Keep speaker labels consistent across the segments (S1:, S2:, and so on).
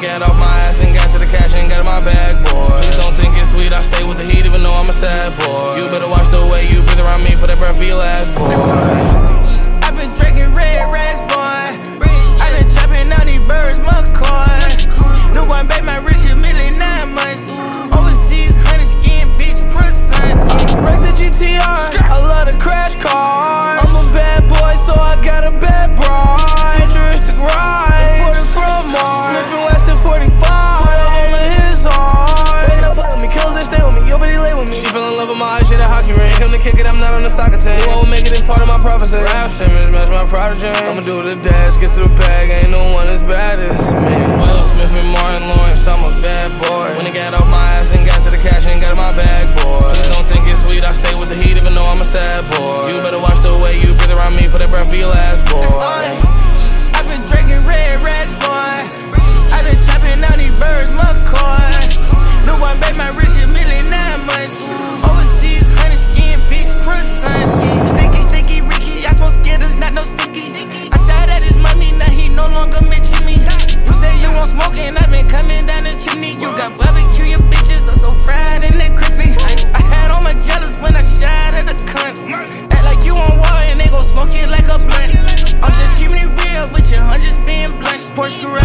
S1: got off my ass and got to the cash and got in my bag, boy. Please don't think it's sweet, I stay with the heat even though I'm a sad boy. You better watch the way you breathe around me for that breath be last, boy. She fell in love with my eyes, she a hockey ring. Come to kick it, I'm not on the soccer team. You won't make it, it's part of my prophecy. Rap Simmons, match my prodigy. I'ma do the dash, get to the bag, ain't no one as bad as me. Will Smith and Martin Lawrence, I'm a bad boy. When it got off my ass and got to the cash and got in my bag, boy. Please don't think it's sweet, I stay with the heat even though I'm a sad boy.
S2: Porsche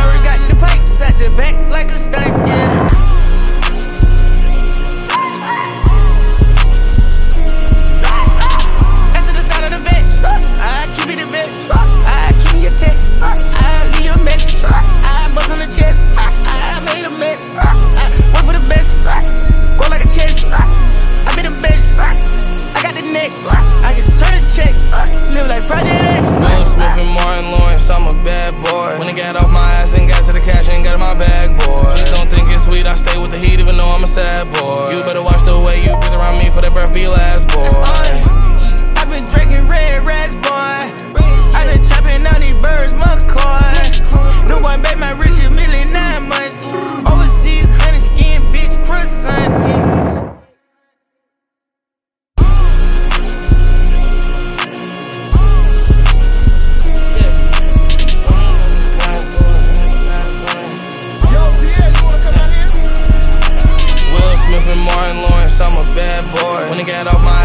S1: bad boy. You better watch the way you breathe around me for the breath be last, boy.
S2: I've been drinking red raspberry. I've been chopping out these birds,
S1: monkeys. Gotta get off my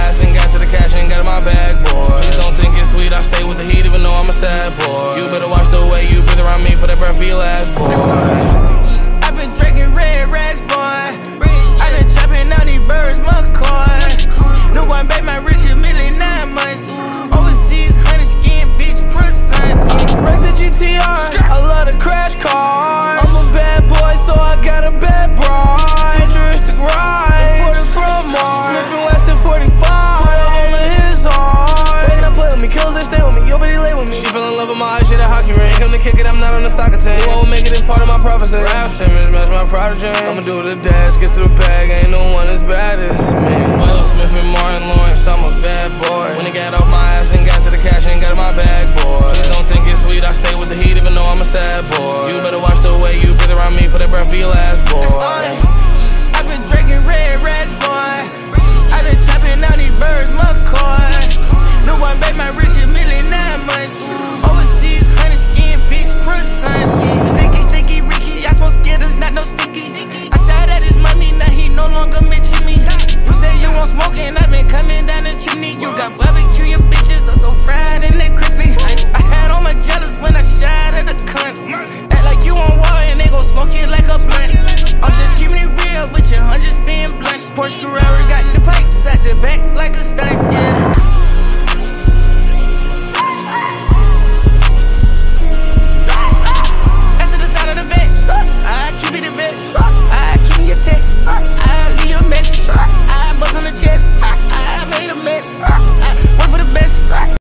S1: it is part of my prophecy. Rap Simmons match my prodigy. I'ma do the dash, get to the bag. Ain't no one as bad as me. Will Smith and Martin Lawrence, I'm a bad boy.